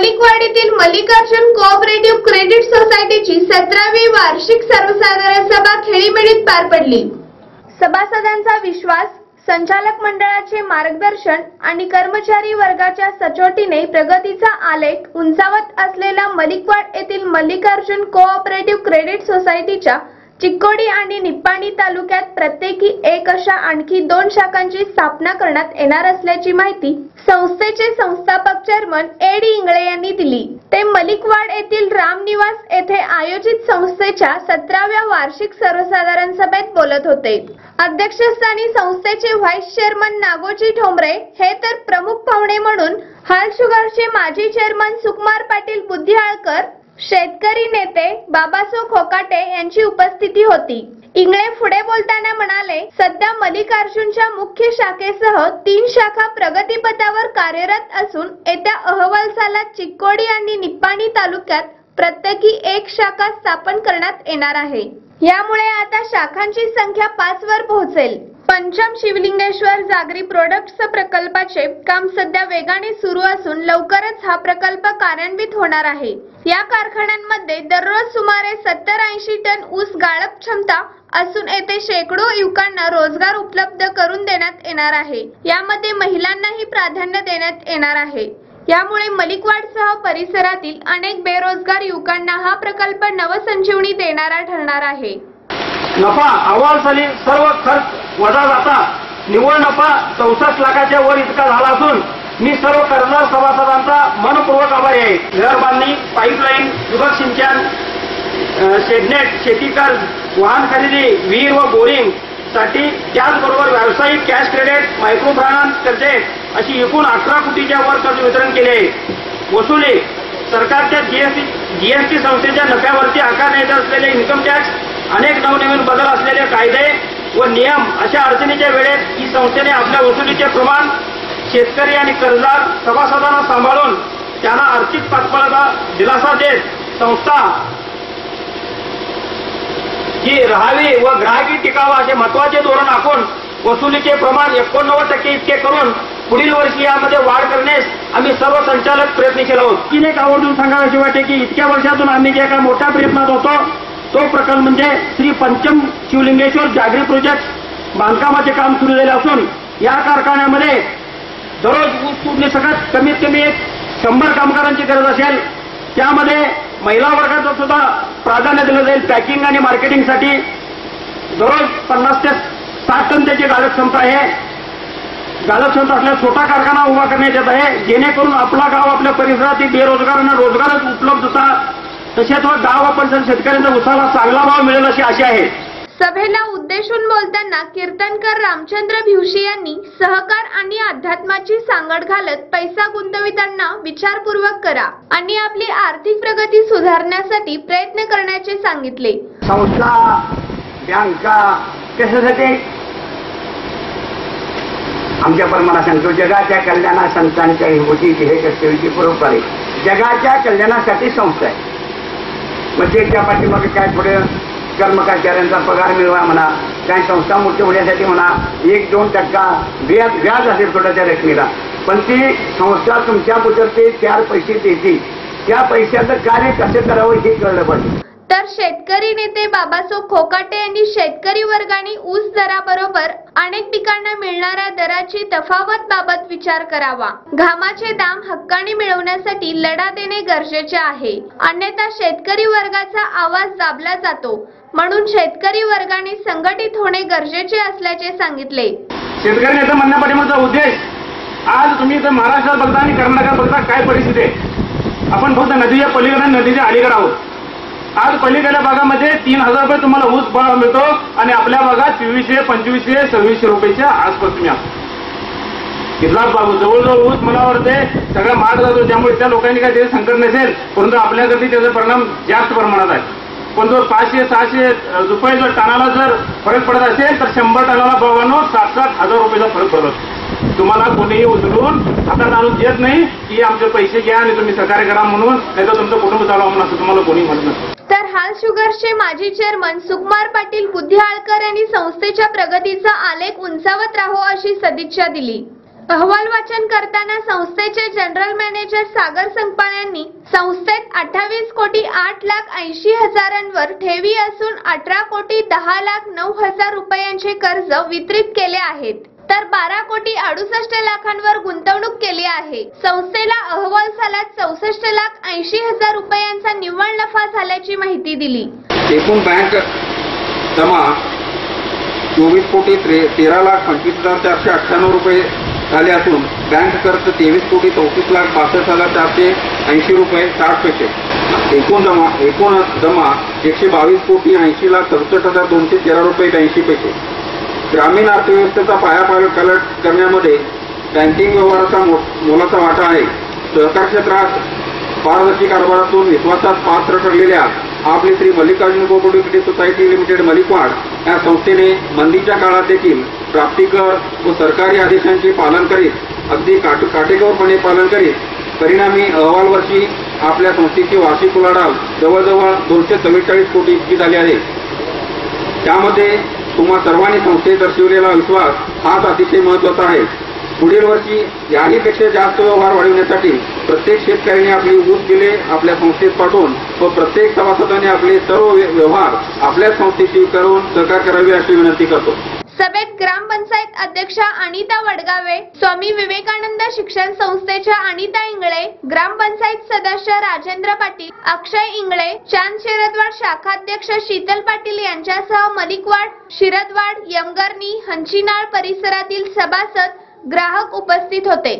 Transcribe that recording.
मलिकवाडीतील Mallikarjun cooperative credit सोसायटीची सतरावी वार्षिक सर्वसाधारण सभा खेळीमेळीत पार पडली. सभासदांचा विश्वास संचालक मंडळाचे मार्गदर्शन आणि कर्मचारी वर्गाच्या सचोटीने प्रगतीचा आलेख उंचावत असलेल्या मलिकवाड येथील मल्लिकार्जुन कोऑपरेटिव्ह क्रेडिट सोसायटीच्या चिक्कोडी आणि निप्पाणी तालुक्यात प्रत्येकी एक अशा आणखी दोन शाखांची स्थापना करण्यात येणार असल्याची माहिती संस्थेचे संस्थापक चेअरमन एड इंगळे यांनी दिली. ते मलिकवाड येथील रामनिवास येथे आयोजित संस्थेच्या सतराव्या वार्षिक सर्वसाधारण सभेत बोलत होते. अध्यक्षस्थानी संस्थेचे व्हाईस चेअरमन नागोजी ठोंबरे हे तर प्रमुख पाहुणे म्हणून हाल शुगरचे माजी चेअरमन सुकुमार पाटील बुद्धिआळकर शेतकरी नेते बाबासो खोकाटे यांची उपस्थिती होती. इंगळे पुढे बोलताना म्हणाले सध्या मल्लिकार्जुनच्या मुख्य शाखेसह तीन शाखा प्रगतीपथावर कार्यरत असून येत्या अहवालसाला चिक्कोडी आणि निप्पाणी तालुक्यात प्रत्येकी एक शाखा स्थापन करण्यात येणार आहे. यामुळे आता शाखांची संख्या पाच वर पोहोचेल. पंचम शिवलिंगेश्वर जागरी प्रोडक्ट्स प्रकल्पाचे काम सध्या वेगाने सुरू असून लवकरच हा प्रकल्प कार्यान्वित होणार आहे. या कारखान्यांमध्ये दररोज सुमारे सत्तर ऐंशी टन ऊस गाळप क्षमता असून येथे शेकडो युवकांना रोजगार उपलब्ध करून देण्यात येणार आहे. यामध्ये महिलांनाही प्राधान्य देण्यात येणार आहे. यामुळे मलिकवाडसह परिसरातील अनेक बेरोजगार युवकांना हा प्रकल्प नवसंजीवनी देणारा ठरणार आहे. नफा अहवाल साली सर्व खर्च वजा जाता. निव्वळ नफा चौसष्ट लाखाच्या वर इतका झाला असून मी सर्व कर्जदार सभासदांचा मनपूर्वक आभारी आहे. घर बांधणी पाईपलाईन दुधक सिंचन शेडनेट शेती कर्ज वाहन खरेदी विहीर व बोरिंगसाठी त्याचबरोबर व्यावसायिक कॅश क्रेडिट मायक्रो फायनान्स कर्जे अशी एकूण अठरा कोटीच्या वर कर्ज वितरण केले आहे. वसुली सरकारच्या जीएसटी जीएसटी संस्थेच्या नफ्यावरती आकार येत असलेले इन्कम टॅक्स अनेक नवनवीन बदल असलेले कायदे व नियम अशा अडचणीच्या वेळेत ही संस्थेने आपल्या वसुलीचे प्रमाण शेतकरी आणि कर्जदार सभासदांना सांभाळून त्यांना आर्थिक पाठबळाचा दिलासा देत संस्था ही राहावी व ग्राहकी टिकावा असे महत्त्वाचे धोरण आखून वसुलीचे प्रमाण एकोणनव्वद टक्के इतके करून पुढील वर्षी यामध्ये वाढ करण्यास आम्ही सर्व संचालक प्रयत्न केला आहोत तीन एक आवर्जून सांगावे वाटते की इतक्या वर्षातून आम्ही जे एका मोठ्या प्रयत्नात होतो तो प्रकल्प म्हणजे श्री पंचम शिवलिंगेश्वर जागरी प्रोजेक्ट बांधकामाचे काम सुरू झाले असून या कारखान्यामध्ये दररोज ऊस तोडणी कमीत कमी एक शंभर कामगारांची गरज असेल. त्यामध्ये महिला वर्गाचं सुद्धा प्राधान्य दिलं जाईल पॅकिंग आणि मार्केटिंगसाठी. दररोज पन्नास ते साठ टन त्याची गाडक क्षमता आहे. गाळप क्षमता असलेला छोटा कारखाना उभा करण्यात येत आहे. जेणेकरून आपला गाव आपल्या परिसरातील बेरोजगारांना रोजगारच उपलब्धता तसेच व गाव व परिसर शेतकऱ्यांच्या उसाला चांगला भाव मिळेल अशी आशा आहे. सभेला उद्देशून बोलताना कीर्तनकर रामचंद्र भिवशी यांनी सहकार आणि अध्यात्माची सांगड घालत पैसा गुंतविताना विचारपूर्वक करा आणि आपली आर्थिक प्रगती सुधारण्यासाठी प्रयत्न करण्याचे सांगितले. संस्था बँका कशासाठी? आमच्या परमाला सांगतो जगाच्या कल्याणा संस्थांच्या होती हे कर्तव्याची आहे. जगाच्या कल्याणासाठी संस्था आहे. म्हणजे त्या पाठीमागे काय पुढे कर्मचाऱ्यांचा पगार मिळवा म्हणा काही संस्था मोठी होण्यासाठी म्हणा एक दोन टक्का व्याज व्याज असेल छोट्याच्या रकमेला. पण ती संस्था तुमच्या ते चार पैसे देते त्या पैशाचं कार्य कसं करावं हे कळलं पाहिजे. तर शेतकरी नेते बाबासो खोकाटे यांनी शेतकरी वर्गाने ऊस दराबरोबर अनेक पिकांना मिळणाऱ्या दराची तफावत बाबत विचार करावा. घामाचे दाम हक्काने मिळवण्यासाठी लढा देणे गरजेचे आहे. अन्यथा शेतकरी वर्गाचा आवाज दाबला जातो. म्हणून शेतकरी वर्गाने संघटित होणे गरजेचे असल्याचे सांगितले. शेतकरी नेता म्हणण्यापाठीमागचा उद्देश आज तुम्ही इथं महाराष्ट्रात बघता आणि कर्नाटकात बघता काय परिस्थिती आहे. आपण फक्त नदीच्या पलीकडे नदीच्या अलीकडे आहोत. आज पलीकडल्या भागामध्ये तीन हजार रुपये तुम्हाला ऊस भाव मिळतो आणि आपल्या भागात चोवीसशे पंचवीसशे सव्वीसशे रुपयाच्या आसपास तुम्ही आहात. इथला बाबू जवळजवळ ऊस मला वाटते सगळा महाग जातो त्यामुळे त्या लोकांनी काय त्याचं संकट नसेल परंतु आपल्याकडे त्याचा परिणाम जास्त प्रमाणात आहे. पण जर पाचशे सहाशे रुपये जर टनाला जर फरक पडत असेल तर शंभर टनाला भावानं सात सात हजार रुपयाचा फरक पडतो तुम्हाला कोणीही उचलून हातात आणून देत नाही की आमचे पैसे घ्या आणि तुम्ही सहकार्य करा म्हणून नाही तर तुमचं कुटुंब चालवा म्हणून असं तुम्हाला कोणी म्हणत नसतं. तर हाल शुगर्सचे माजी चेअरमन सुकुमार पाटील बुद्धिआळकर यांनी संस्थेच्या प्रगतीचा आलेख उंचावत राहो अशी सदिच्छा दिली. अहवाल वाचन करताना संस्थेचे जनरल मॅनेजर सागर संकपाळ यांनी संस्थेत अठ्ठावीस कोटी आठ लाख ऐंशी हजारांवर ठेवी असून अठरा कोटी दहा लाख नऊ हजार रुपयांचे कर्ज वितरित केले आहेत. तर बारा कोटी अडुसष्ट लाखांवर गुंतवणूक केली आहे. संस्थेला अहवाल सालात चौसष्ट लाख ऐंशी हजार रुपयांचा निव्वळ नफा झाल्याची माहिती दिली. एकूण बँक जमा चोवीस कोटी तेरा लाख पंचवीस हजार चारशे अठ्ठ्याण्णव रुपये झाले असून बँक खर्च तेवीस कोटी चौतीस लाख बासष्ट हजार चारशे ऐंशी रुपये साठ पैसे. एकूण जमा एकूण जमा एकशे बावीस कोटी ऐंशी लाख सदुसष्ट हजार दोनशे तेरा रुपये ब्याऐंशी पैसे. ग्रामीण अर्थव्यवस्थेचा पायापालट कलट करण्यामध्ये बँकिंग व्यवहाराचा मो- मोलाचा वाटा आहे. सहकार क्षेत्रात पारदर्शी कारभारातून विश्वासात पात्र ठरलेल्या आपली Shri Mallikarjun cooperative society limited Malikwad या संस्थेने मंदीच्या काळात देखील प्राप्तिकर व सरकारी आदेशांचे पालन करीत अगदी काट काटेकोरपणे पालन करीत परिणामी अहवाल वर्षी आपल्या संस्थेची वार्षिक उलाढाल जवळजवळ दोनशे चव्वेचाळीस कोटी इतकी झाली आहे. त्यामध्ये तुम्हा सर्वांनी संस्थेत दर्शवलेला विश्वास हाच अतिशय महत्त्वाचा आहे. पुढील वर्षी याहीपेक्षा जास्त व्यवहार वाढविण्यासाठी प्रत्येक शेतकऱ्याने आपली ऊस बिले आपल्या संस्थेत पाठवून व प्रत्येक सभासदाने आपले सर्व व्यवहार आपल्याच संस्थेशी करून सहकार करावे अशी विनंती करतो. सभेत ग्रामपंचायत अध्यक्षा अनिता वडगावे स्वामी विवेकानंद शिक्षण संस्थेच्या अनिता इंगळे ग्रामपंचायत सदस्य राजेंद्र पाटील अक्षय इंगळे चांद शिरदवाड शाखाध्यक्ष शीतल पाटील यांच्यासह मलिकवाड शिरदवाड यमगर्णी हंचिनाळ परिसरातील सभासद ग्राहक उपस्थित होते.